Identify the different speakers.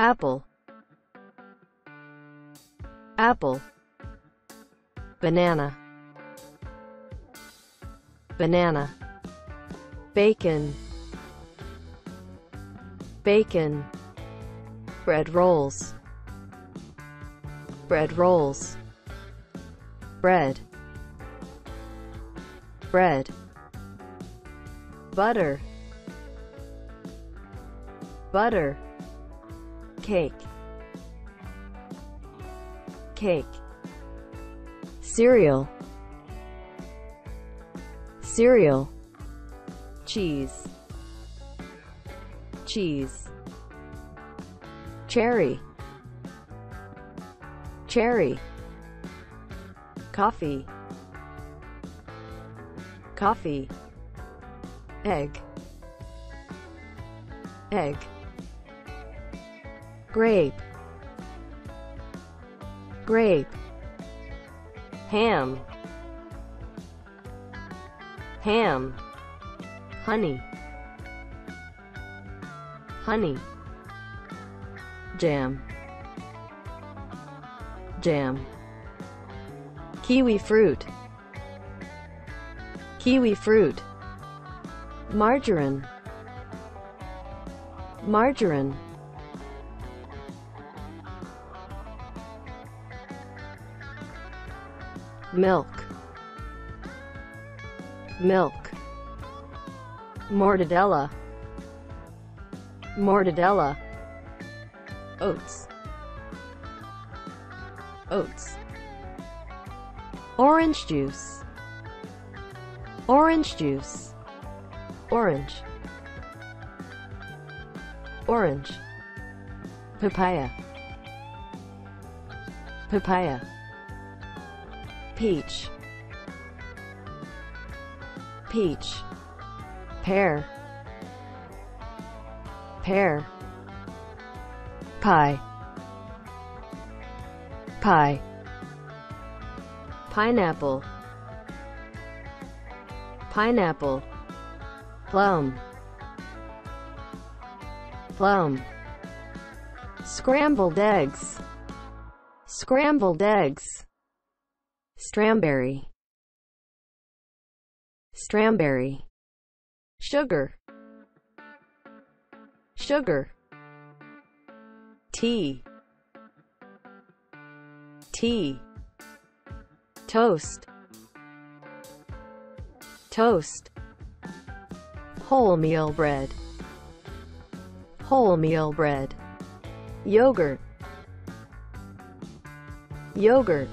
Speaker 1: apple. Apple. Banana. Banana. Bacon. Bacon. Bread rolls. Bread rolls. Bread. Bread. Butter. Butter cake. Cake. Cereal. Cereal. Cheese. Cheese. Cherry. Cherry. Coffee. Coffee. Egg. Egg grape. Grape. Ham. Ham. Honey. Honey. Jam. Jam. Kiwi fruit. Kiwi fruit. Margarine. Margarine milk. Milk. Mortadella. Mortadella. Oats. Oats. Orange juice. Orange juice. Orange. Orange. Papaya. Papaya peach. Peach. Pear. Pear. Pie. Pie. Pineapple. Pineapple. Plum. Plum. Scrambled eggs. Scrambled eggs strawberry. Strawberry. Sugar. Sugar. Tea. Tea. Toast. Toast. Wholemeal bread. Wholemeal bread. Yogurt. Yogurt